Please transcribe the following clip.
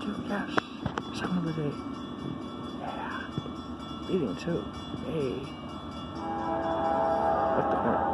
too, yes. Second of the day. Yeah. Beating too. Hey. What the heck?